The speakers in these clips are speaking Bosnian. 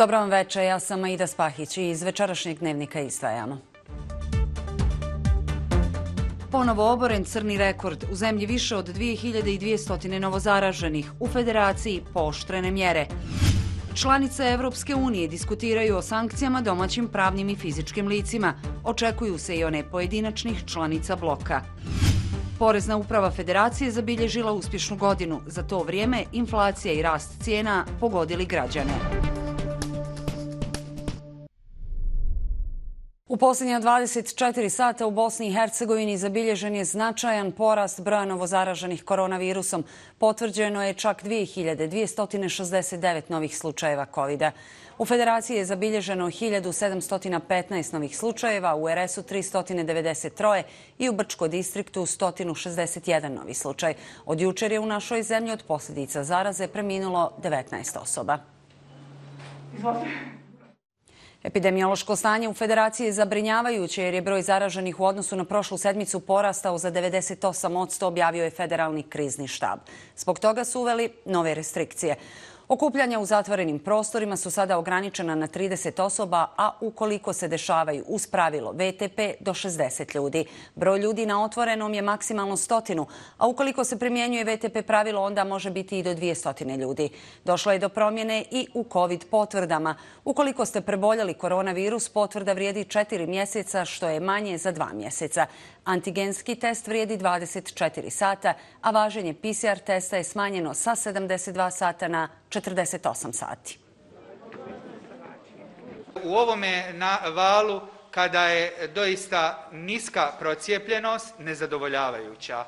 Dobro vam večer, ja sam Aida Spahić i iz večerašnjeg dnevnika izdvajamo. Ponovo oboren crni rekord. U zemlji više od 2200 novozaraženih. U federaciji pooštrene mjere. Članice Evropske unije diskutiraju o sankcijama domaćim pravnim i fizičkim licima. Očekuju se i one pojedinačnih članica bloka. Porezna uprava federacije zabilježila uspješnu godinu. Za to vrijeme inflacija i rast cijena pogodili građane. U posljednja 24 sata u Bosni i Hercegovini zabilježen je značajan porast broja novozaraženih koronavirusom. Potvrđeno je čak 2269 novih slučajeva covid -a. U federaciji je zabilježeno 1715 novih slučajeva, u RS-u 393 i u Brčko distriktu 161 novi slučaj. Od jučer je u našoj zemlji od posljedica zaraze preminulo 19 osoba. Izvolite. Epidemiološko stanje u Federaciji je zabrinjavajuće jer je broj zaraženih u odnosu na prošlu sedmicu porastao za 98 odsto, objavio je federalni krizni štab. Zbog toga su uveli nove restrikcije. Okupljanja u zatvorenim prostorima su sada ograničena na 30 osoba, a ukoliko se dešavaju uz pravilo VTP do 60 ljudi. Broj ljudi na otvorenom je maksimalno stotinu, a ukoliko se primjenjuje VTP pravilo, onda može biti i do 200 ljudi. Došlo je do promjene i u COVID potvrdama. Ukoliko ste preboljali koronavirus, potvrda vrijedi 4 mjeseca, što je manje za 2 mjeseca. Antigenski test vrijedi 24 sata, a važenje PCR testa je smanjeno sa 72 sata na 48 sati. U ovome valu, kada je doista niska procijepljenost, nezadovoljavajuća.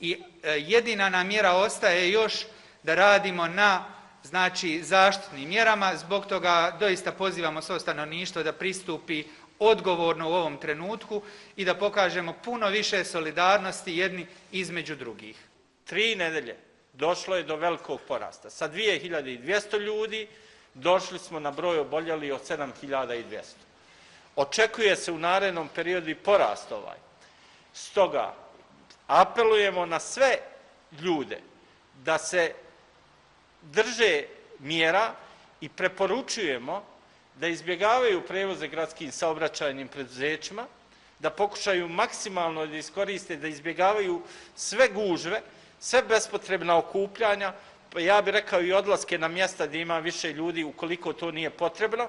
I e, jedina nam mjera ostaje još da radimo na znači, zaštitnim mjerama. Zbog toga doista pozivamo svo stanovništvo da pristupi odgovorno u ovom trenutku i da pokažemo puno više solidarnosti jedni između drugih. Tri nedelje došlo je do velikog porasta. Sa 2200 ljudi došli smo na broj oboljeli od 7200. Očekuje se u narednom periodu i porast ovaj. Stoga apelujemo na sve ljude da se drže mjera i preporučujemo da izbjegavaju prevoze gradskim saobraćajnim preduzećima, da pokušaju maksimalno da iskoriste, da izbjegavaju sve gužve, sve bespotrebna okupljanja, pa ja bih rekao i odlaske na mjesta gdje ima više ljudi ukoliko to nije potrebno.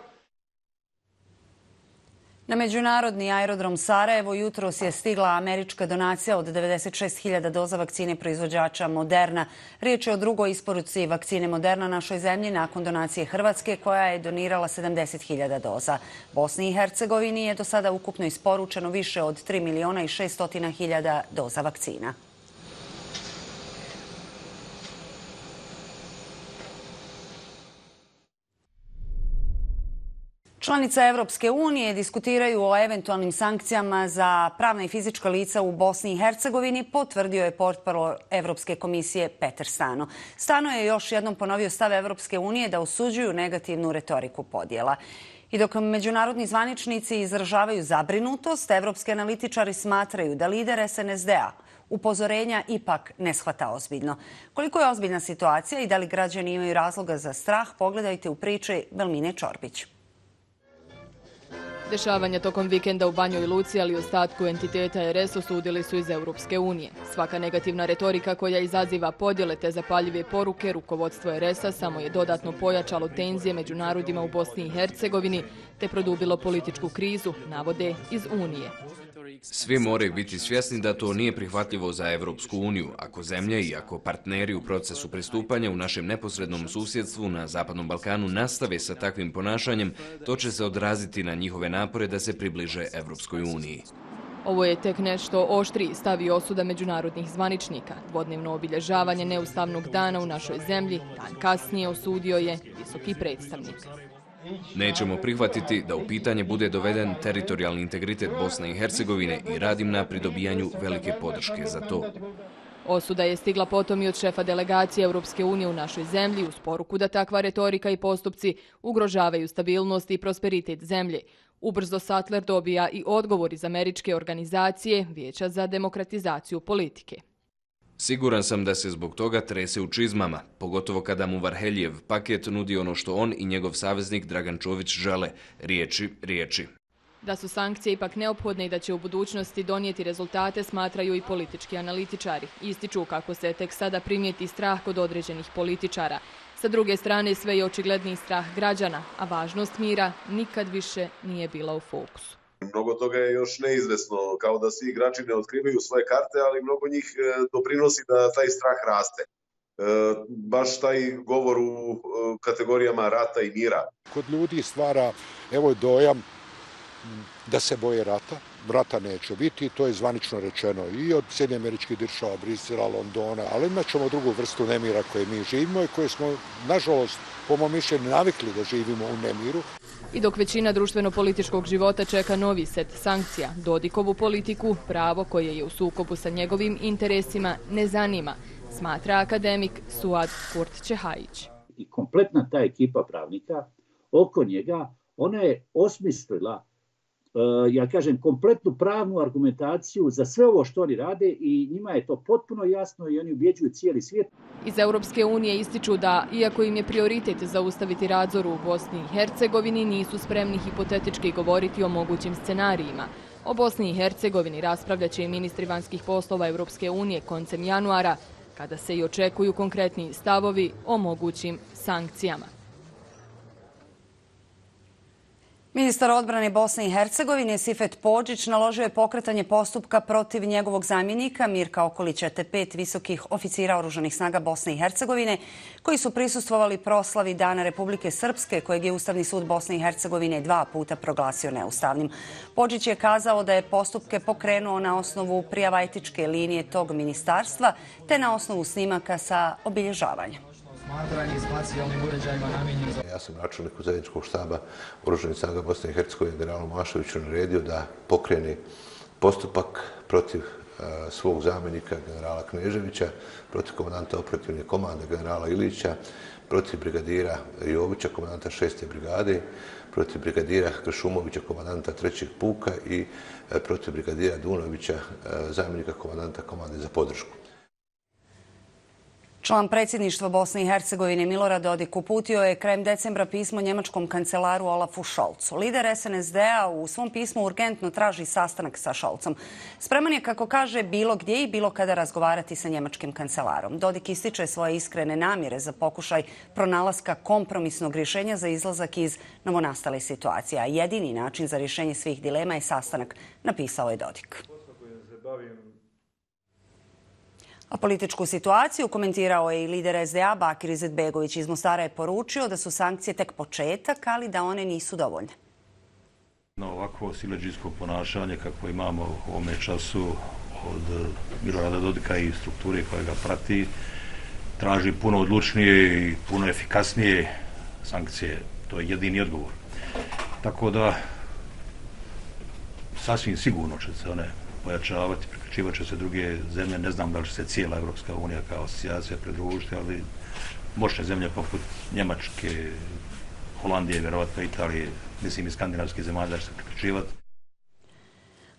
Na međunarodni aerodrom Sarajevo jutros je stigla američka donacija od 96.000 doza vakcine proizvođača Moderna. Riječ je o drugoj isporuci vakcine Moderna našoj zemlji nakon donacije Hrvatske koja je donirala 70.000 doza. Bosni i Hercegovini je do sada ukupno isporučeno više od 3 miliona i 600.000 doza vakcina. Članice Evropske unije diskutiraju o eventualnim sankcijama za pravna i fizička lica u Bosni i Hercegovini, potvrdio je portparol Evropske komisije Peter Stano. Stano je još jednom ponovio stav Evropske unije da osuđuju negativnu retoriku podjela. I dok međunarodni zvaničnici izražavaju zabrinutost, evropski analitičari smatraju da lider SNSD-a upozorenja ipak ne shvata ozbiljno. Koliko je ozbiljna situacija i da li građani imaju razloga za strah, pogledajte u priči Belmine Čorbić. Dešavanja tokom vikenda u Banjoj Luci, ali i ostatku entiteta RS osudili su iz Europske unije. Svaka negativna retorika koja izaziva podjele te zapaljive poruke rukovodstvo RS-a samo je dodatno pojačalo tenzije među narodima u Bosni i Hercegovini te produbilo političku krizu, navode iz Unije. Svi moraju biti svjesni da to nije prihvatljivo za Evropsku uniju. Ako zemlje i ako partneri u procesu pristupanja u našem neposrednom susjedstvu na Zapadnom Balkanu nastave sa takvim ponašanjem, to će se odraziti na njihove napore da se približe Evropskoj uniji. Ovo je tek nešto oštri stavi osuda međunarodnih zvaničnika. Dvodnevno obilježavanje neustavnog dana u našoj zemlji, dan kasnije osudio je visoki predstavnik. Nećemo prihvatiti da u pitanje bude doveden teritorijalni integritet Bosne i Hercegovine i radim na pridobijanju velike podrške za to. Osuda je stigla potom i od šefa delegacije Europske unije u našoj zemlji uz poruku da takva retorika i postupci ugrožavaju stabilnost i prosperitet zemlje. Ubrzo Sattler dobija i odgovor iz američke organizacije Vijeća za demokratizaciju politike. Siguran sam da se zbog toga trese u čizmama, pogotovo kada mu Varheljev paket nudi ono što on i njegov saveznik Dragan Čović žele, riječi, riječi. Da su sankcije ipak neophodne i da će u budućnosti donijeti rezultate, smatraju i politički analitičari. Ističu kako se tek sada primijeti strah kod određenih političara. Sa druge strane, sve je očigledni strah građana, a važnost mira nikad više nije bila u fokusu. Mnogo toga je još neizvesno, kao da svi igrači ne otkrivaju svoje karte, ali mnogo njih e, doprinosi da taj strah raste. E, baš taj govor u e, kategorijama rata i mira. Kod ljudi stvara, evo dojam, da se boje rata. Rata neće biti, to je zvanično rečeno i od Sjedinje američkih država, Brisela, Londona, ali imat ćemo drugu vrstu nemira koje mi živimo i koje smo, nažalost, po mojom mišljenju, navikli da živimo u nemiru. I dok većina društveno-političkog života čeka novi set sankcija, Dodikovu politiku, pravo koje je u sukobu sa njegovim interesima, ne zanima, smatra akademik Suad Kurt Čehajić. I kompletna ta ekipa pravnika oko njega, ona je osmislila Eh, ja kažem, kompletnu pravnu argumentaciju za sve ovo što oni rade i njima je to potpuno jasno i oni ubjeđuju cijeli svijet. Iz Europske unije ističu da, iako im je prioritet zaustaviti radzoru u Bosni i Hercegovini, nisu spremni hipotetički govoriti o mogućim scenarijima. O Bosni i Hercegovini raspravljaće i ministri vanjskih poslova Europske unije koncem januara, kada se i očekuju konkretni stavovi o mogućim sankcijama. Ministar odbrane Bosne i Hercegovine Sifet Pođić naložio je pokretanje postupka protiv njegovog zamjenika Mirka Okolića te pet visokih oficira oružanih snaga Bosne i Hercegovine koji su prisustvovali proslavi Dana Republike Srpske kojeg je Ustavni sud Bosne i Hercegovine dva puta proglasio neustavnim. Pođić je kazao da je postupke pokrenuo na osnovu prijava etičke linije tog ministarstva te na osnovu snimaka sa obilježavanjem smatranje spacijalnim uređajima namjenjenim za... Ja sam načelnik u zajedničkog štaba Oruženih snaga Bosne i Hercegovine, generalu Mašoviću, naredio da pokrene postupak protiv e, svog zamjenika generala Kneževića, protiv komandanta operativne komande generala Ilića, protiv brigadira Jovića, komandanta 6. brigade, protiv brigadira Kršumovića, komandanta 3. puka i e, protiv brigadira Dunovića, e, zamjenika komandanta komande za podršku. Član predsjedništva Bosne i Hercegovine Milorad Dodik uputio je krajem decembra pismo njemačkom kancelaru Olafu Šolcu. Lider SNSD-a u svom pismu urgentno traži sastanak sa Šolcom. Spreman je, kako kaže, bilo gdje i bilo kada razgovarati sa njemačkim kancelarom. Dodik ističe svoje iskrene namjere za pokušaj pronalaska kompromisnog rješenja za izlazak iz novonastale situacije. A jedini način za rješenje svih dilema je sastanak, napisao je Dodik. A političku situaciju komentirao je i lider SDA Bakir Izetbegović. Iz Mostara je poručio da su sankcije tek početak, ali da one nisu dovoljne. Na ovakvo sileđijsko ponašanje kako imamo u ovome času od Milorada Dodika i strukture koja ga prati, traži puno odlučnije i puno efikasnije sankcije. To je jedini odgovor. Tako da sasvim sigurno će se one pojačavati, priključivat će se druge zemlje, ne znam da li će se cijela Evropska unija kao asocijacija pridružiti, ali moćne zemlje poput Njemačke, Holandije, vjerovatno Italije, mislim i skandinavske zemlje da će se priključivati.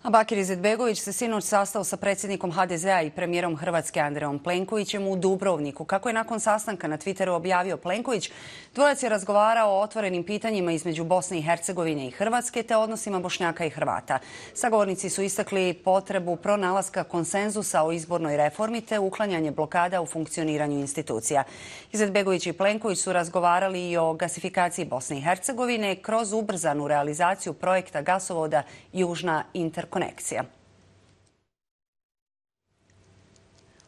A Bakir Izetbegović se sinoć sastao sa predsjednikom HDZ-a i premijerom Hrvatske Andreom Plenkovićem u Dubrovniku. Kako je nakon sastanka na Twitteru objavio Plenković, dvojac je razgovarao o otvorenim pitanjima između Bosne i Hercegovine i Hrvatske te odnosima Bošnjaka i Hrvata. Sagovornici su istakli potrebu pronalaska konsenzusa o izbornoj reformi te uklanjanje blokada u funkcioniranju institucija. Izetbegović i Plenković su razgovarali i o gasifikaciji Bosne i Hercegovine kroz ubrzanu realizaciju projekta gasovoda Južna Interkonekcija konekcija.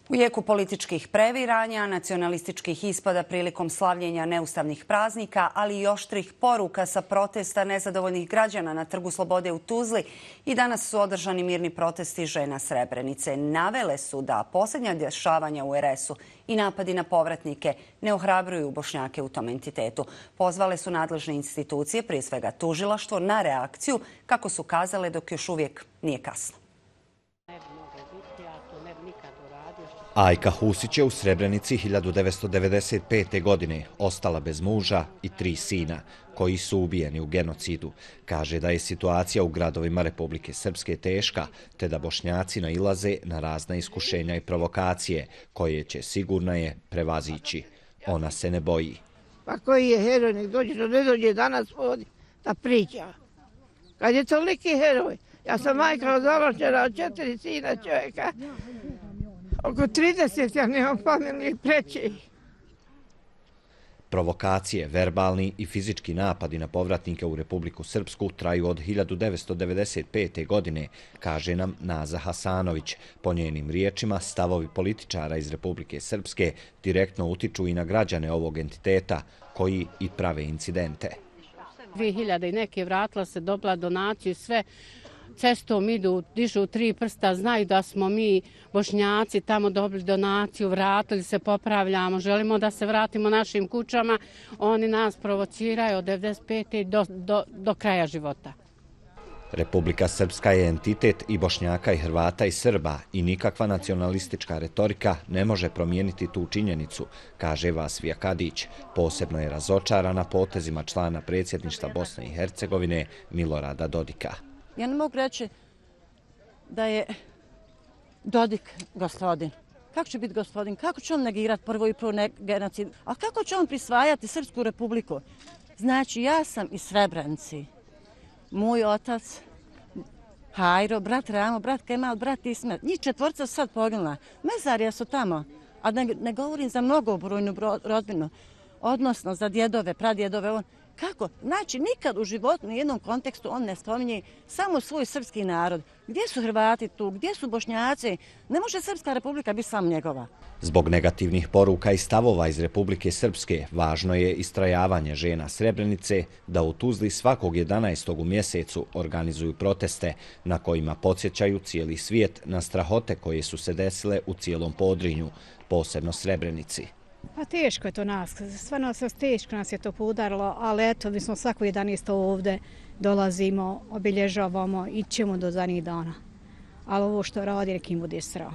U jeku političkih previranja, nacionalističkih ispada prilikom slavljenja neustavnih praznika, ali i oštrih poruka sa protesta nezadovoljnih građana na Trgu Slobode u Tuzli i danas su održani mirni protesti žena Srebrenice. Navele su da posljednja dešavanja u RS-u i napadi na povratnike ne ohrabruju bošnjake u tom entitetu. Pozvale su nadležne institucije, prije svega tužilaštvo, na reakciju, kako su kazale dok još uvijek nije kasno. Ajka Husić je u Srebrenici 1995. godine ostala bez muža i tri sina, koji su ubijeni u genocidu. Kaže da je situacija u gradovima Republike Srpske teška, te da bošnjaci nailaze na razna iskušenja i provokacije, koje će sigurno je prevazići. Ona se ne boji. Pa koji je heroj, nek dođe, da ne dođe danas ovdje da priča. Kad je toliki heroj, ja sam majka ozaločena od četiri sina čovjeka, oko 30, ja nemam familije preći. Provokacije, verbalni i fizički napadi na povratnike u Republiku Srpsku traju od 1995. godine, kaže nam Naza Hasanović. Po njenim riječima, stavovi političara iz Republike Srpske direktno utiču i na građane ovog entiteta, koji i prave incidente. 2000 i neke vratila se, dobila donaciju, sve cestom idu, dižu tri prsta, znaju da smo mi bošnjaci tamo dobili donaciju, vratili se, popravljamo, želimo da se vratimo našim kućama, oni nas provociraju od 95. do, do, do kraja života. Republika Srpska je entitet i Bošnjaka i Hrvata i Srba i nikakva nacionalistička retorika ne može promijeniti tu činjenicu, kaže Vasvija Kadić. Posebno je razočarana potezima člana predsjedništva Bosne i Hercegovine Milorada Dodika. Ja ne mogu reći da je Dodik gospodin. Kako će biti gospodin? Kako će on negirati prvo i prvo genocid? A kako će on prisvajati Srpsku republiku? Znači, ja sam iz Srebrenci. Moj otac, Hajro, brat Ramo, brat Kemal, brat Ismet. Njih četvorca su sad poginula. Mezarija su tamo. A ne, ne govorim za mnogobrojnu rodbinu. Odnosno, za djedove, pradjedove. On, Kako? Znači, nikad u životu, u jednom kontekstu, on ne spominje samo svoj srpski narod. Gdje su Hrvati tu? Gdje su Bošnjaci? Ne može Srpska republika biti sam njegova. Zbog negativnih poruka i stavova iz Republike Srpske, važno je istrajavanje žena Srebrenice da u Tuzli svakog 11. u mjesecu organizuju proteste na kojima podsjećaju cijeli svijet na strahote koje su se desile u cijelom podrinju, posebno Srebrenici. Pa teško je to nas, stvarno se teško nas je to poudarilo, ali eto, mi smo svako 11. ovde, dolazimo, obilježavamo ićemo do zadnjih dana. Ali ovo što radi, nekim bude srao.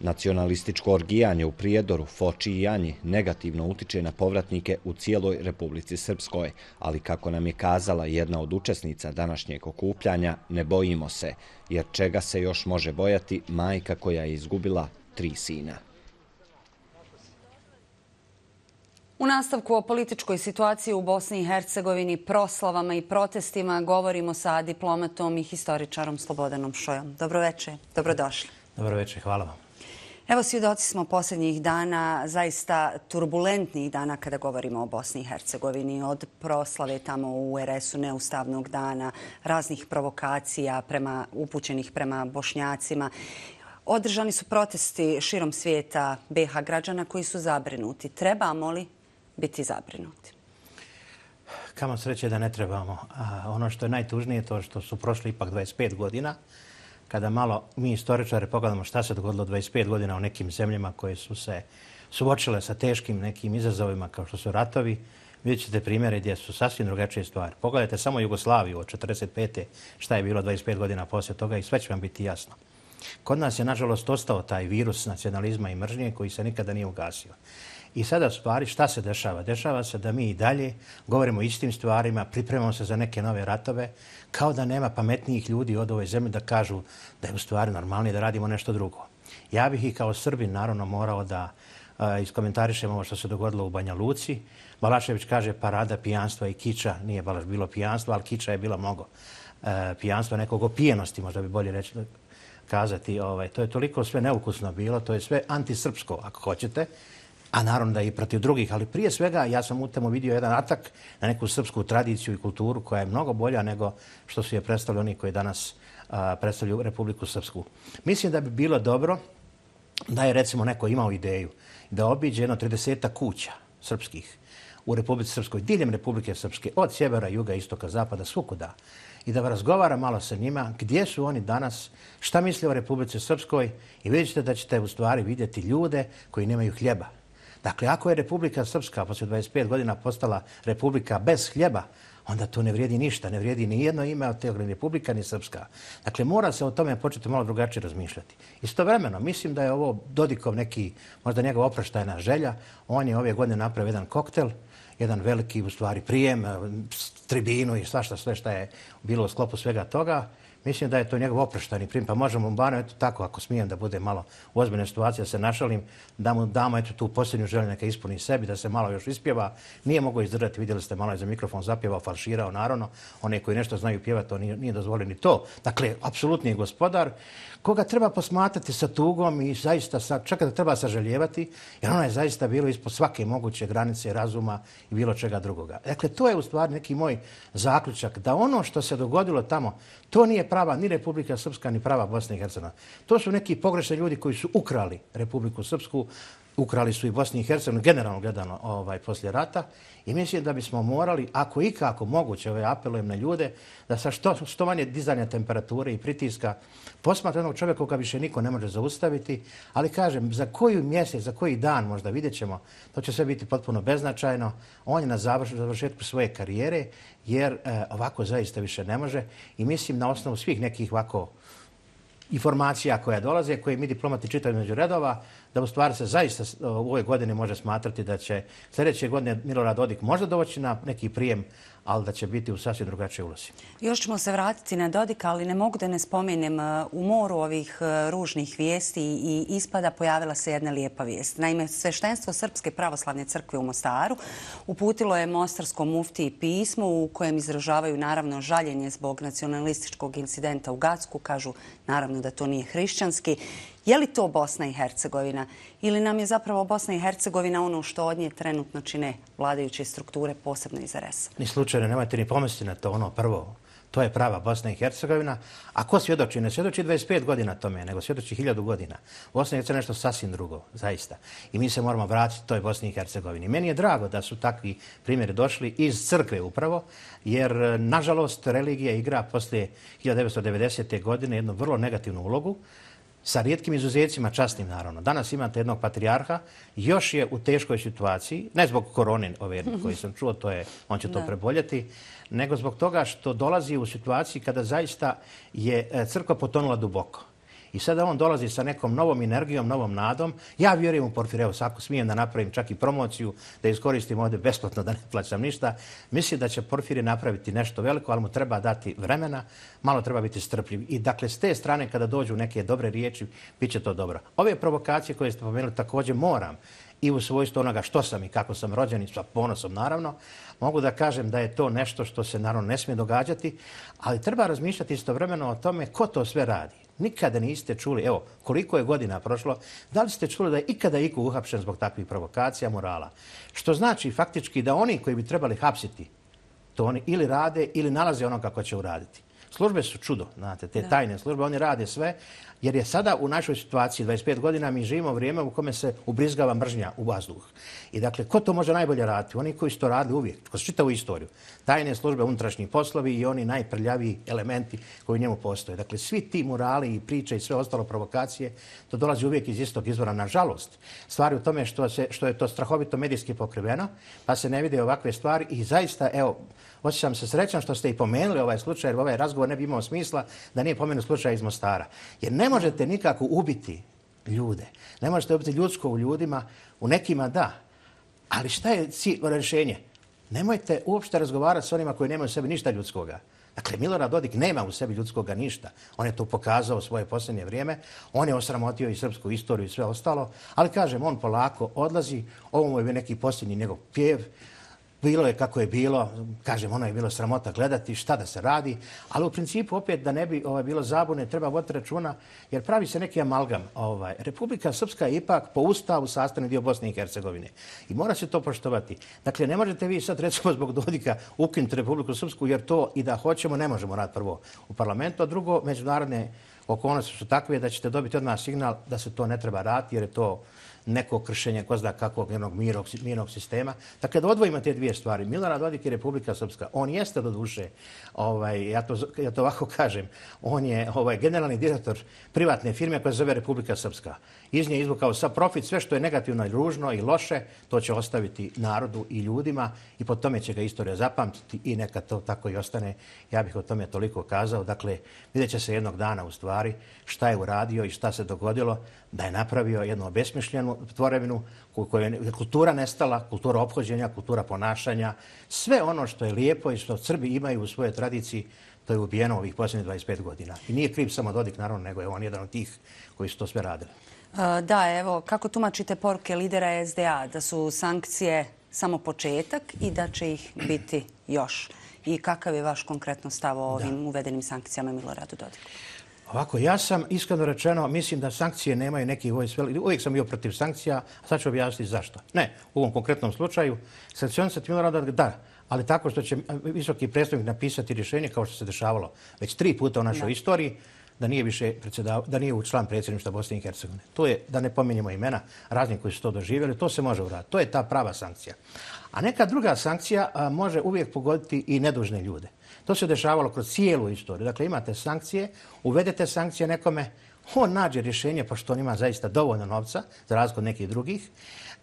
Nacionalističko orgijanje u Prijedoru, Foči i Janji negativno utiče na povratnike u cijeloj Republici Srpskoj, ali kako nam je kazala jedna od učesnica današnjeg okupljanja, ne bojimo se, jer čega se još može bojati majka koja je izgubila tri sina. U nastavku o političkoj situaciji u Bosni i Hercegovini, proslavama i protestima govorimo sa diplomatom i historičarom Slobodanom Šojom. Dobroveče, dobrodošli. Dobroveče, hvala vam. Evo, svjedoci smo posljednjih dana, zaista turbulentnih dana kada govorimo o Bosni i Hercegovini. Od proslave tamo u RS-u neustavnog dana, raznih provokacija prema, upućenih prema bošnjacima. Održani su protesti širom svijeta BH građana koji su zabrinuti. Trebamo li biti zabrinuti. Kamo sreće da ne trebamo. A ono što je najtužnije je to što su prošli ipak 25 godina. Kada malo mi istoričari pogledamo šta se dogodilo 25 godina u nekim zemljama koje su se suočile sa teškim nekim izazovima kao što su ratovi, vidjet ćete primjere gdje su sasvim drugačije stvari. Pogledajte samo Jugoslaviju od 45. šta je bilo 25 godina poslije toga i sve će vam biti jasno. Kod nas je, nažalost, ostao taj virus nacionalizma i mržnje koji se nikada nije ugasio. I sada stvari, šta se dešava? Dešava se da mi i dalje govorimo istim stvarima, pripremamo se za neke nove ratove, kao da nema pametnijih ljudi od ove zemlje da kažu da je u stvari normalnije da radimo nešto drugo. Ja bih i kao Srbin naravno morao da uh, iskomentarišem ovo što se dogodilo u Banja Luci. Balašević kaže parada pijanstva i kiča, nije baš bilo pijanstvo, ali kiča je bilo mnogo. Uh, pijanstvo nekog opijenosti, možda bi bolje reći kazati. Ovaj, to je toliko sve neukusno bilo, to je sve antisrpsko, ako hoćete a naravno da i protiv drugih, ali prije svega ja sam u temu vidio jedan atak na neku srpsku tradiciju i kulturu koja je mnogo bolja nego što su je predstavili oni koji danas a, predstavljaju Republiku Srpsku. Mislim da bi bilo dobro da je recimo neko imao ideju da obiđe jedno 30 kuća srpskih u Republici Srpskoj, diljem Republike Srpske, od sjevera, juga, istoka, zapada, svukuda, i da razgovara malo sa njima gdje su oni danas, šta misle o Republici Srpskoj i vidite da ćete u stvari vidjeti ljude koji nemaju hljeba, Dakle, ako je Republika Srpska poslije 25 godina postala Republika bez hljeba, onda to ne vrijedi ništa. Ne vrijedi ni jedno ime od te Republika ni Srpska. Dakle, mora se o tome početi malo drugačije razmišljati. Istovremeno, mislim da je ovo Dodikov neki, možda njegova opraštajna želja. On je ove godine napravio jedan koktel, jedan veliki, u stvari, prijem, tribinu i svašta sve što je bilo u sklopu svega toga. Mislim da je to njegov opraštani prim, pa možemo barem eto tako, ako smijem da bude malo u ozbiljne situacije, da se našalim, da mu damo eto tu posljednju želju neka ispuni sebi, da se malo još ispjeva. Nije mogo izdržati, vidjeli ste malo je za mikrofon zapjevao, falširao, naravno. One koji nešto znaju pjevati, to nije, nije dozvoljeno ni to. Dakle, apsolutni gospodar koga treba posmatrati sa tugom i zaista sa, čak da treba sažaljevati, jer ona je zaista bilo ispod svake moguće granice razuma i bilo čega drugoga. Dakle, to je u stvari neki moj zaključak, da ono što se dogodilo tamo, to nije prava ni Republika Srpska, ni prava Bosna i Hercegovina. To su neki pogrešni ljudi koji su ukrali Republiku Srpsku, ukrali su i Bosni i Hercegovini, generalno gledano ovaj, poslije rata. I mislim da bismo morali, ako i kako moguće, ovaj, apelujem na ljude, da sa što, što manje dizanja temperature i pritiska posmatra jednog čovjeka koga više niko ne može zaustaviti. Ali kažem, za koju mjesec, za koji dan možda vidjet ćemo, to će sve biti potpuno beznačajno. On je na završetku svoje karijere, jer eh, ovako zaista više ne može. I mislim na osnovu svih nekih ovako informacija koja dolaze, koje mi diplomati čitaju među redova, da u stvari se zaista u ovoj godini može smatrati da će sljedeće godine Milorad Dodik možda doći na neki prijem, ali da će biti u sasvim drugačije ulozi. Još ćemo se vratiti na Dodika, ali ne mogu da ne spomenem e, u moru ovih e, ružnih vijesti i ispada pojavila se jedna lijepa vijest. Naime, sveštenstvo Srpske pravoslavne crkve u Mostaru uputilo je Mostarskom mufti pismo u kojem izražavaju naravno žaljenje zbog nacionalističkog incidenta u Gacku. Kažu naravno da to nije hrišćanski Je li to Bosna i Hercegovina ili nam je zapravo Bosna i Hercegovina ono što od nje trenutno čine vladajuće strukture, posebno iz RS-a? Ni slučajno, nemojte ni pomisliti na to ono prvo. To je prava Bosna i Hercegovina. A ko svjedoči? Ne svjedoči 25 godina tome, nego svjedoči 1000 godina. Bosna i Hercegovina je nešto sasvim drugo, zaista. I mi se moramo vratiti toj Bosni i Hercegovini. Meni je drago da su takvi primjeri došli iz crkve upravo, jer, e, nažalost, religija igra poslije 1990. godine jednu vrlo negativnu ulogu sa rijetkim izuzecima, častnim naravno. Danas imate jednog patrijarha, još je u teškoj situaciji, ne zbog korone ove koji sam čuo, to je, on će to preboljeti, nego zbog toga što dolazi u situaciji kada zaista je e, crkva potonula duboko. I sada on dolazi sa nekom novom energijom, novom nadom. Ja vjerujem u Porfir, evo, smijem da napravim čak i promociju, da iskoristim ovdje besplatno, da ne plaćam ništa. Mislim da će Porfiri napraviti nešto veliko, ali mu treba dati vremena, malo treba biti strpljiv. I dakle, s te strane, kada dođu neke dobre riječi, bit će to dobro. Ove provokacije koje ste pomenuli također moram i u svojstvu onoga što sam i kako sam rođen i sa ponosom naravno, mogu da kažem da je to nešto što se naravno ne smije događati, ali treba razmišljati istovremeno o tome ko to sve radi nikada niste čuli, evo, koliko je godina prošlo, da li ste čuli da je ikada iko uhapšen zbog takvih provokacija morala? Što znači faktički da oni koji bi trebali hapsiti, to oni ili rade ili nalaze ono kako će uraditi. Službe su čudo, znate, te tajne službe, oni rade sve, jer je sada u našoj situaciji, 25 godina, mi živimo vrijeme u kome se ubrizgava mržnja u vazduh. I dakle, ko to može najbolje raditi? Oni koji su to radili uvijek, ko su čitavu istoriju. Tajne službe, unutrašnji poslovi i oni najprljaviji elementi koji u njemu postoje. Dakle, svi ti murali i priče i sve ostalo provokacije, to dolazi uvijek iz istog izvora, nažalost. Stvari u tome što, se, što je to strahovito medijski pokriveno, pa se ne vide ovakve stvari i zaista, evo, Osjećam se srećan što ste i pomenuli ovaj slučaj, jer ovaj razgovor ne bi imao smisla da nije pomenut slučaj iz Mostara. Jer ne možete nikako ubiti ljude. Ne možete ubiti ljudsko u ljudima, u nekima da. Ali šta je cilj, ono rješenje? Nemojte uopšte razgovarati s onima koji nemaju u sebi ništa ljudskoga. Dakle, Milorad Dodik nema u sebi ljudskoga ništa. On je to pokazao svoje posljednje vrijeme. On je osramotio i srpsku istoriju i sve ostalo. Ali, kažem, on polako odlazi. Ovo mu je neki posljednji njegov pjev bilo je kako je bilo, kažem, ono je bilo sramota gledati šta da se radi, ali u principu opet da ne bi ovaj, bilo zabune, treba voditi računa, jer pravi se neki amalgam. Ovaj, Republika Srpska je ipak po ustavu sastavni dio Bosne i Hercegovine i mora se to poštovati. Dakle, ne možete vi sad recimo zbog Dodika ukinuti Republiku Srpsku, jer to i da hoćemo ne možemo rad prvo u parlamentu, a drugo, međunarodne okolnosti su takve da ćete dobiti odmah signal da se to ne treba raditi jer je to neko kršenje ko zna kakvog jednog mirog, mirnog sistema. Dakle, da odvojimo te dvije stvari. Milorad Dodik i Republika Srpska, on jeste do duše, ovaj, ja, to, ja to ovako kažem, on je ovaj, generalni direktor privatne firme koja se zove Republika Srpska. Iz nje izvukao sa profit, sve što je negativno i ružno i loše, to će ostaviti narodu i ljudima i po tome će ga istorija zapamtiti i neka to tako i ostane. Ja bih o tome toliko kazao. Dakle, vidjet će se jednog dana u stvari šta je uradio i šta se dogodilo da je napravio jednu obesmišljenu tvorevinu koja je kultura nestala, kultura obhođenja, kultura ponašanja, sve ono što je lijepo i što Srbi imaju u svojoj tradiciji, to je ubijeno ovih posljednjih 25 godina. I nije kriv samo Dodik, naravno, nego je on jedan od tih koji su to sve radili. Da, evo, kako tumačite poruke lidera SDA da su sankcije samo početak i da će ih biti još? I kakav je vaš konkretno stav o ovim uvedenim sankcijama Miloradu Dodiku? Ovako, ja sam iskreno rečeno, mislim da sankcije nemaju neki vojs veliki. Uvijek sam bio protiv sankcija, a sad ću objasniti zašto. Ne, u ovom konkretnom slučaju, sankcionisati Milorada da, ali tako što će visoki predstavnik napisati rješenje kao što se dešavalo već tri puta u našoj istoriji, da nije više da nije u član predsjedništva Bosne i Hercegovine. To je, da ne pominjemo imena raznih koji su to doživjeli, to se može uraditi. To je ta prava sankcija. A neka druga sankcija a, može uvijek pogoditi i nedužne ljude. To se dešavalo kroz cijelu istoriju. Dakle, imate sankcije, uvedete sankcije nekome, on nađe rješenje, pošto on ima zaista dovoljno novca, za razliku od nekih drugih,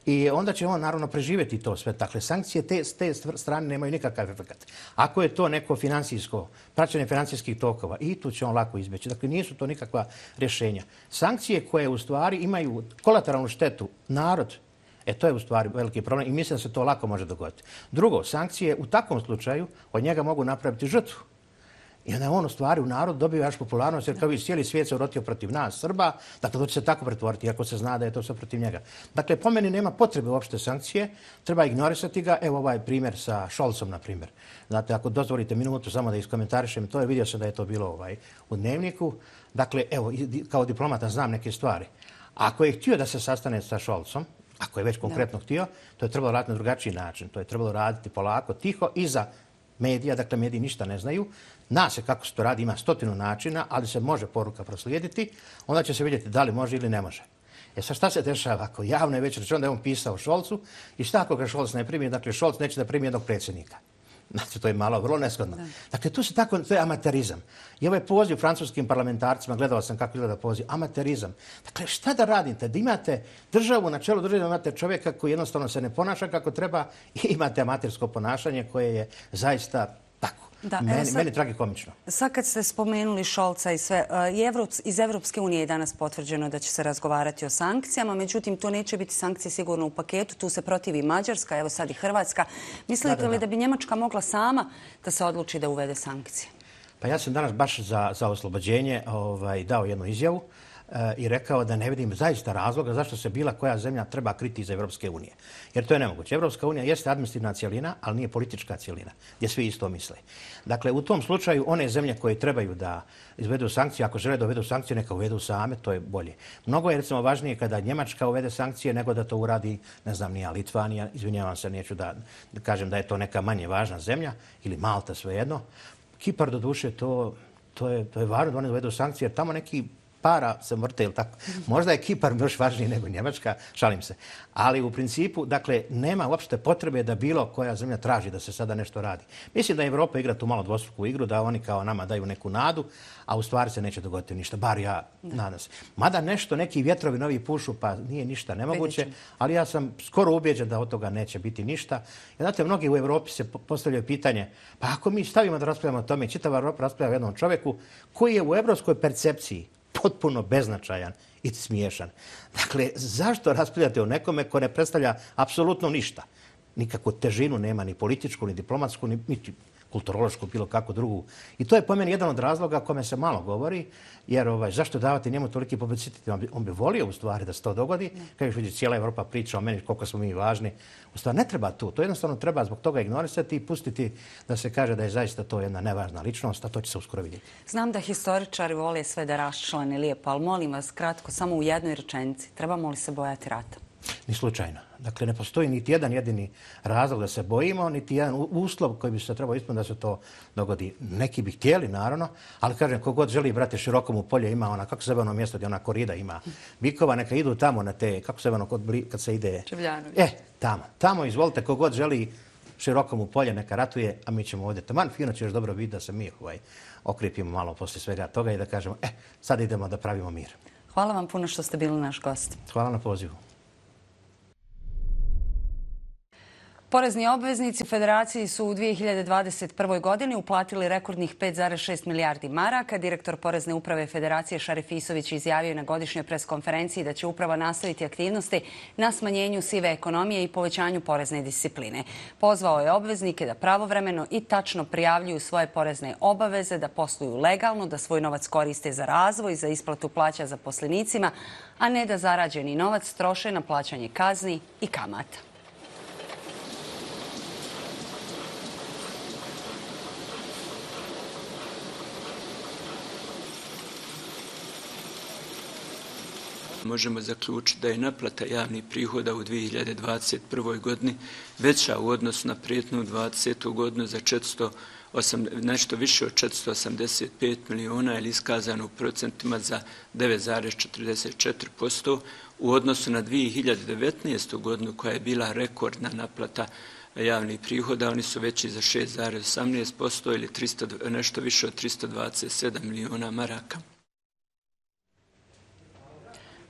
I onda će on naravno preživjeti to sve. Dakle, sankcije te, te strane nemaju nikakav efekt. Ako je to neko financijsko, praćenje financijskih tokova, i tu će on lako izbeći. Dakle, nisu to nikakva rješenja. Sankcije koje u stvari imaju kolateralnu štetu narod, e to je u stvari veliki problem i mislim da se to lako može dogoditi. Drugo, sankcije u takvom slučaju od njega mogu napraviti žrtvu. I onda on u stvari u narod dobio još popularnost, jer kao i cijeli svijet se urotio protiv nas, Srba, dakle to će se tako pretvoriti, iako se zna da je to sve protiv njega. Dakle, po meni nema potrebe uopšte sankcije, treba ignorisati ga. Evo ovaj primjer sa Šolcom, na primjer. Znate, ako dozvolite minutu samo da iskomentarišem, to je vidio se da je to bilo ovaj u dnevniku. Dakle, evo, kao diplomata znam neke stvari. Ako je htio da se sastane sa Šolcom, ako je već konkretno htio, to je trebalo raditi na drugačiji način. To je trebalo raditi polako, tiho, iza medija, dakle mediji ništa ne znaju, Zna se kako se to radi, ima stotinu načina, ali se može poruka proslijediti, onda će se vidjeti da li može ili ne može. E sad šta se dešava ako javno je već rečeno da je on pisao Šolcu i šta ako ga Šolc ne primi, dakle Šolc neće da primi jednog predsjednika. Znači, to je malo, vrlo neskodno. Dakle, to, se tako, to je amaterizam. I ovaj poziv francuskim parlamentarcima, gledao sam kako izgleda poziv, amaterizam. Dakle, šta da radite? Da imate državu, na čelu države imate čovjeka koji jednostavno se ne ponaša kako treba i imate amatersko ponašanje koje je zaista. Da, meni, sad, meni je tragikomično. Sad kad ste spomenuli Šolca i sve, uh, i Evrops, iz Evropske unije je danas potvrđeno da će se razgovarati o sankcijama, međutim, to neće biti sankcije sigurno u paketu. Tu se protivi Mađarska, evo sad i Hrvatska. Mislite da, da, li da bi Njemačka mogla sama da se odluči da uvede sankcije? Pa ja sam danas baš za, za oslobođenje ovaj, dao jednu izjavu. Eh, E, i rekao da ne vidim zaista razloga zašto se bila koja zemlja treba kriti iz Evropske unije. Jer to je nemoguće. Evropska unija jeste administrativna cijelina, ali nije politička cijelina, gdje svi isto misle. Dakle, u tom slučaju one zemlje koje trebaju da izvedu sankcije, ako žele da uvedu sankcije, neka uvedu same, to je bolje. Mnogo je recimo važnije kada Njemačka uvede sankcije nego da to uradi, ne znam, nija Litvanija, izvinjavam se, neću da, kažem da je to neka manje važna zemlja, ili Malta svejedno. Kipar do duše, to, to, je, to je važno da oni uvedu sankcije, jer tamo neki para se mrte, ili tako. Možda je Kipar još važniji nego Njemačka, šalim se. Ali u principu, dakle, nema uopšte potrebe da bilo koja zemlja traži da se sada nešto radi. Mislim da Evropa igra tu malo dvostruku igru, da oni kao nama daju neku nadu, a u stvari se neće dogoditi ništa, bar ja nadam se. Mada nešto, neki vjetrovi novi pušu, pa nije ništa nemoguće, ali ja sam skoro ubeđen da od toga neće biti ništa. Ja, znate, mnogi u Evropi se postavljaju pitanje, pa ako mi stavimo da raspravljamo o tome, čitava Evropa raspravlja o jednom čovjeku koji je u evropskoj percepciji potpuno beznačajan i smiješan. Dakle, zašto raspravljate o nekome ko ne predstavlja apsolutno ništa? Nikakvu težinu nema ni političku, ni diplomatsku, ni, ni kulturološku, bilo kako drugu. I to je po meni jedan od razloga kome se malo govori, jer ovaj, zašto davati njemu toliki publicitet? On bi, on bi volio u stvari da se to dogodi. kada još vidi, cijela Evropa priča o meni koliko smo mi važni. U stvari ne treba tu. To jednostavno treba zbog toga ignorisati i pustiti da se kaže da je zaista to jedna nevažna ličnost, a to će se uskoro vidjeti. Znam da historičari vole sve da raščlane lijepo, ali molim vas kratko, samo u jednoj rečenici. Trebamo li se bojati rata? Ni slučajno. Dakle, ne postoji niti jedan jedini razlog da se bojimo, niti jedan uslov koji bi se trebao ispuniti da se to dogodi. Neki bi htjeli, naravno, ali kažem, kogod želi, brate, širokom u polje ima ona, kako se ono mjesto gdje ona korida ima bikova, neka idu tamo na te, kako se ono, kad se ide... Čevljanović. E, tamo, tamo, izvolite, kogod želi širokom u polje, neka ratuje, a mi ćemo ovdje taman, fino će još dobro biti da se mi ovaj, okripimo malo poslije svega toga i da kažemo, e, sad idemo da pravimo mir. Hvala vam puno što ste bili naš gost. Hvala na pozivu. Porezni obveznici u Federaciji su u 2021. godini uplatili rekordnih 5,6 milijardi maraka. Direktor Porezne uprave Federacije Šarif Isović izjavio na godišnjoj preskonferenciji da će uprava nastaviti aktivnosti na smanjenju sive ekonomije i povećanju porezne discipline. Pozvao je obveznike da pravovremeno i tačno prijavljuju svoje porezne obaveze, da posluju legalno, da svoj novac koriste za razvoj, za isplatu plaća za poslenicima, a ne da zarađeni novac troše na plaćanje kazni i kamata. Možemo zaključiti da je naplata javnih prihoda u 2021. godini veća u odnosu na prijetnu 20. godinu za 400 nešto više od 485 miliona ili iskazano u procentima za 9,44% u odnosu na 2019. godinu koja je bila rekordna naplata javnih prihoda, oni su veći za 6,18% ili 300, nešto više od 327 miliona maraka.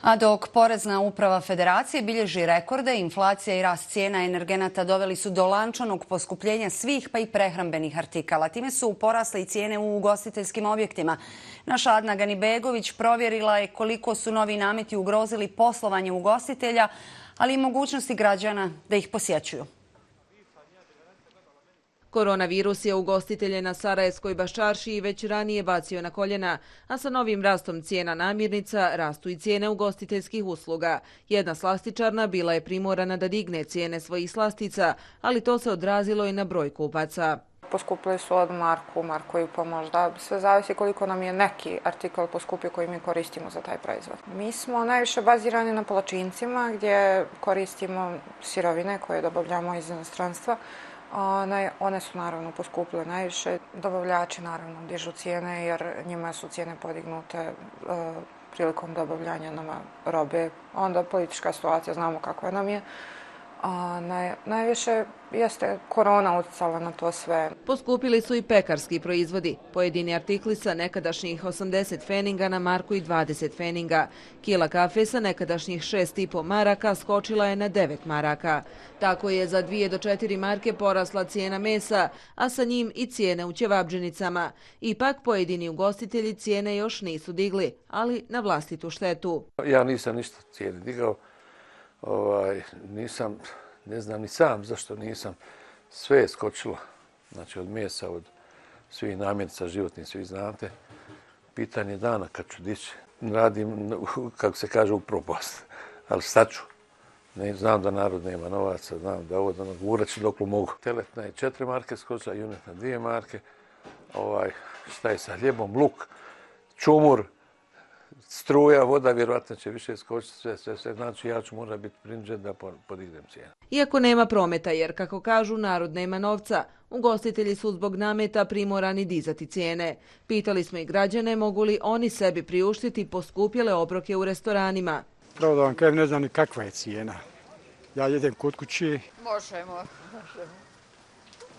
A dok Porezna uprava Federacije bilježi rekorde, inflacija i rast cijena energenata doveli su do lančanog poskupljenja svih pa i prehrambenih artikala. Time su porasle i cijene u ugostiteljskim objektima. Naša Adna Ganibegović provjerila je koliko su novi nameti ugrozili poslovanje ugostitelja, ali i mogućnosti građana da ih posjećuju. Koronavirus je ugostitelje na Sarajevskoj Baščarši već ranije bacio na koljena, a sa novim rastom cijena namirnica rastu i cijene ugostiteljskih usluga. Jedna slastičarna bila je primorana da digne cijene svojih slastica, ali to se odrazilo i na broj kupaca. Poskupili su od marku, marku i pa možda sve zavisi koliko nam je neki artikl poskupio koji mi koristimo za taj proizvod. Mi smo najviše bazirani na palačincima gdje koristimo sirovine koje dobavljamo iz inostranstva. One su naravno poskupile najviše. Dobavljači naravno dižu cijene jer njima su cijene podignute e, prilikom dobavljanja nama robe. Onda politička situacija, znamo kakva nam je. A naj, najviše jeste korona utjecala na to sve. Poskupili su i pekarski proizvodi. Pojedini artikli sa nekadašnjih 80 feninga na marku i 20 feninga. Kila kafe sa nekadašnjih 6,5 maraka skočila je na 9 maraka. Tako je za 2 do 4 marke porasla cijena mesa, a sa njim i cijene u ćevabđenicama. Ipak pojedini ugostitelji cijene još nisu digli, ali na vlastitu štetu. Ja nisam ništa cijene digao ovaj, nisam, ne znam ni sam zašto nisam, sve je skočilo, znači od mjesa, od svih namjernica životnih, svi znate. Pitanje dana kad ću dići, radim, kako se kaže, u propast, ali sad ću. Ne, znam da narod nema novaca, znam da ovo da ono, nagurat ću dok mogu. Teletna je četiri marke skočila, junetna dvije marke. Ovaj, šta je sa hljebom, luk, čumur, struja, voda, vjerovatno će više skočiti sve, sve, sve. Znači, ja ću možda biti prinđen da podignem cijenu. Iako nema prometa, jer kako kažu, narod nema novca, ugostitelji su zbog nameta primorani dizati cijene. Pitali smo i građane mogu li oni sebi priuštiti poskupjele obroke u restoranima. Pravo da vam kajem, ne znam ni kakva je cijena. Ja jedem kod kući. Možemo. Možemo.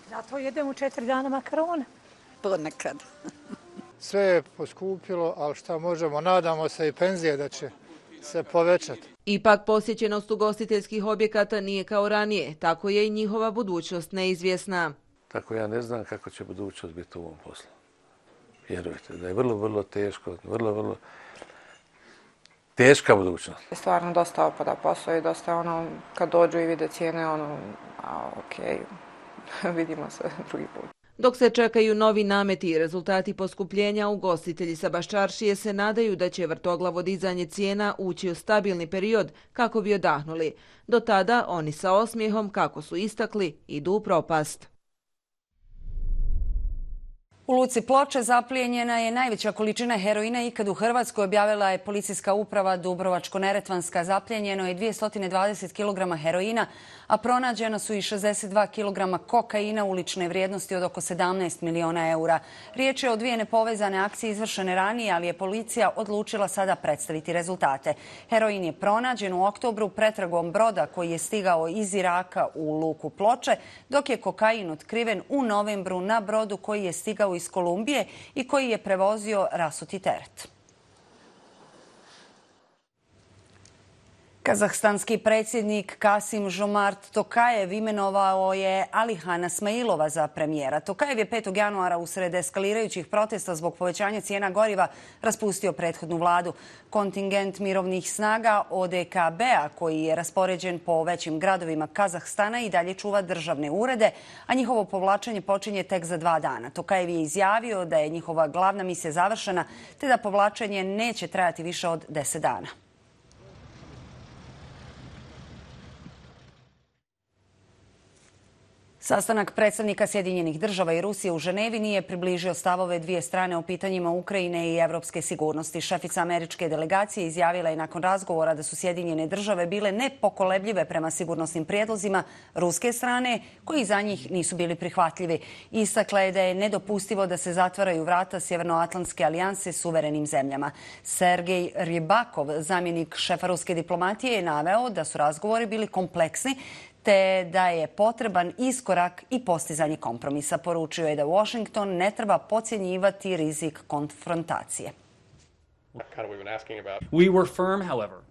Zato jedem u četiri dana makarone. Ponekad sve je poskupilo, ali šta možemo, nadamo se i penzije da će se povećati. Ipak posjećenost ugostiteljskih objekata nije kao ranije, tako je i njihova budućnost neizvjesna. Tako ja ne znam kako će budućnost biti u ovom poslu. Vjerujte da je vrlo, vrlo teško, vrlo, vrlo teška budućnost. Stvarno dosta opada posao i dosta ono, kad dođu i vide cijene, ono, a okej, okay, vidimo se drugi put. Dok se čekaju novi nameti i rezultati poskupljenja, ugostitelji sa Baščaršije se nadaju da će vrtoglavo dizanje cijena ući u stabilni period kako bi odahnuli. Do tada oni sa osmijehom, kako su istakli, idu u propast. U Luci Ploče zaplijenjena je najveća količina heroina ikad u Hrvatskoj, objavila je policijska uprava Dubrovačko-Neretvanska. Zaplijenjeno je 220 kg heroina, a pronađena su i 62 kg kokaina ulične vrijednosti od oko 17 miliona eura. Riječ je o dvije nepovezane akcije izvršene ranije, ali je policija odlučila sada predstaviti rezultate. Heroin je pronađen u oktobru pretragom broda koji je stigao iz Iraka u Luku Ploče, dok je kokain otkriven u novembru na brodu koji je stigao iz Kolumbije i koji je prevozio rasuti teret. Kazahstanski predsjednik Kasim Žomart Tokajev imenovao je Alihana Smailova za premijera. Tokajev je 5. januara usred eskalirajućih protesta zbog povećanja cijena goriva raspustio prethodnu vladu. Kontingent mirovnih snaga ODKB-a koji je raspoređen po većim gradovima Kazahstana i dalje čuva državne urede, a njihovo povlačenje počinje tek za dva dana. Tokajev je izjavio da je njihova glavna misija završena te da povlačenje neće trajati više od deset dana. Sastanak predstavnika Sjedinjenih država i Rusije u Ženevi nije približio stavove dvije strane o pitanjima Ukrajine i evropske sigurnosti. Šefica američke delegacije izjavila je nakon razgovora da su Sjedinjene države bile nepokolebljive prema sigurnosnim prijedlozima ruske strane, koji za njih nisu bili prihvatljivi. Istakla je da je nedopustivo da se zatvaraju vrata Sjevernoatlantske alijanse suverenim zemljama. Sergej Rybakov, zamjenik šefa ruske diplomatije, je naveo da su razgovori bili kompleksni, te da je potreban iskorak i postizanje kompromisa. Poručio je da Washington ne treba pocijenjivati rizik konfrontacije.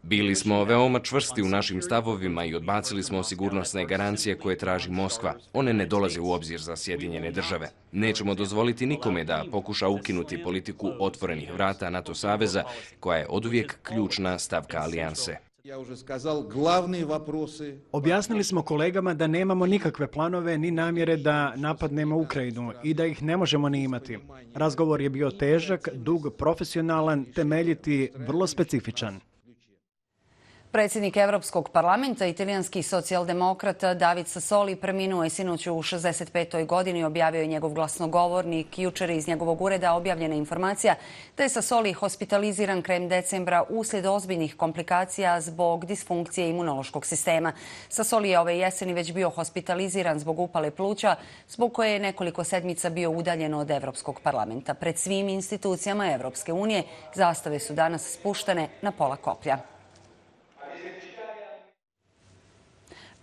Bili smo veoma čvrsti u našim stavovima i odbacili smo sigurnosne garancije koje traži Moskva. One ne dolaze u obzir za Sjedinjene države. Nećemo dozvoliti nikome da pokuša ukinuti politiku otvorenih vrata NATO Saveza, koja je oduvijek ključna stavka alijanse. Objasnili smo kolegama da nemamo nikakve planove ni namjere da napadnemo Ukrajinu i da ih ne možemo ni imati. Razgovor je bio težak, dug, profesionalan, temeljiti, vrlo specifičan. Predsjednik Evropskog parlamenta, italijanski socijaldemokrata David Sassoli preminuo je sinoć u 65. godini. Objavio je njegov glasnogovornik. Jučer iz njegovog ureda objavljena informacija da je Sassoli hospitaliziran krajem decembra uslijed ozbiljnih komplikacija zbog disfunkcije imunološkog sistema. Sassoli je ove jeseni već bio hospitaliziran zbog upale pluća, zbog koje je nekoliko sedmica bio udaljen od Evropskog parlamenta. Pred svim institucijama Evropske unije zastave su danas spuštene na pola koplja.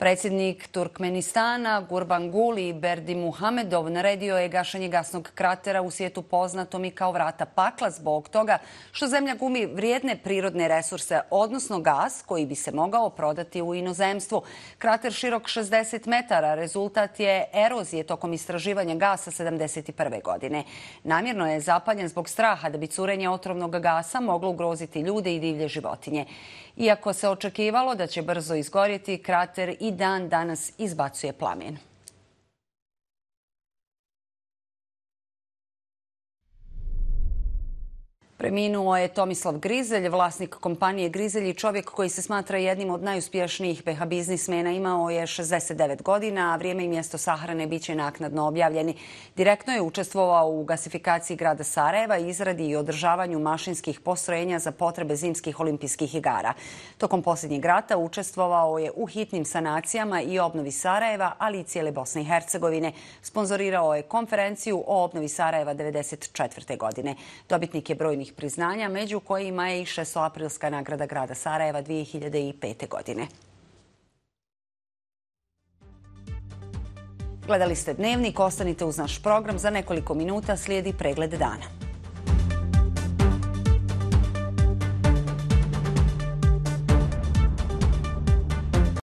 Predsjednik Turkmenistana Gurban Guli Berdi Muhamedov naredio je gašanje gasnog kratera u svijetu poznatom i kao vrata pakla zbog toga što zemlja gumi vrijedne prirodne resurse, odnosno gas koji bi se mogao prodati u inozemstvu. Krater širok 60 metara rezultat je erozije tokom istraživanja gasa 71. godine. Namjerno je zapaljen zbog straha da bi curenje otrovnog gasa moglo ugroziti ljude i divlje životinje. Iako se očekivalo da će brzo izgorjeti, krater i dan danas izbacuje plamen. Preminuo je Tomislav Grizelj, vlasnik kompanije Grizelj i čovjek koji se smatra jednim od najuspješnijih BH biznismena. Imao je 69 godina, a vrijeme i mjesto sahrane bit će naknadno objavljeni. Direktno je učestvovao u gasifikaciji grada Sarajeva, izradi i održavanju mašinskih postrojenja za potrebe zimskih olimpijskih igara. Tokom posljednjeg rata učestvovao je u hitnim sanacijama i obnovi Sarajeva, ali i cijele Bosne i Hercegovine. Sponzorirao je konferenciju o obnovi Sarajeva 1994. godine. Dobitnik je brojnih priznanja, među kojima je i 6. aprilska nagrada grada Sarajeva 2005. godine. Gledali ste dnevnik, ostanite uz naš program. Za nekoliko minuta slijedi pregled dana.